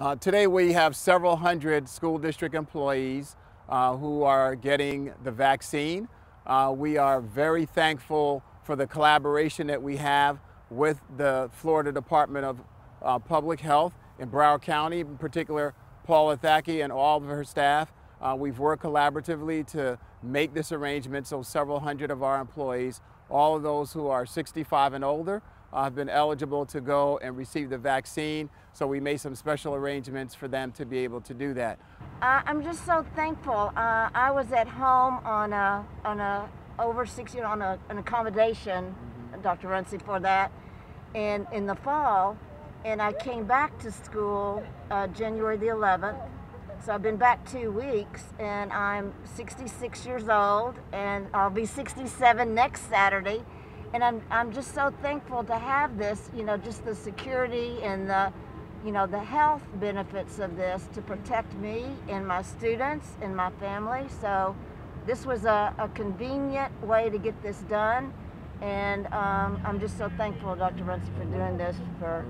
Uh, today we have several hundred school district employees uh, who are getting the vaccine. Uh, we are very thankful for the collaboration that we have with the Florida Department of uh, Public Health in Broward County, in particular Paula Thaqi and all of her staff. Uh, we've worked collaboratively to make this arrangement so several hundred of our employees, all of those who are 65 and older, have been eligible to go and receive the vaccine. So we made some special arrangements for them to be able to do that. Uh, I'm just so thankful. Uh, I was at home on a on a over six year on a, an accommodation, mm-hmm. Dr. Runcie for that, and in the fall, and I came back to school uh, January the 11th. So I've been back two weeks, and I'm 66 years old, and I'll be 67 next Saturday and I'm, I'm just so thankful to have this, you know, just the security and the, you know, the health benefits of this to protect me and my students and my family. So this was a, a convenient way to get this done. And um, I'm just so thankful, Dr. Runcie, for doing this for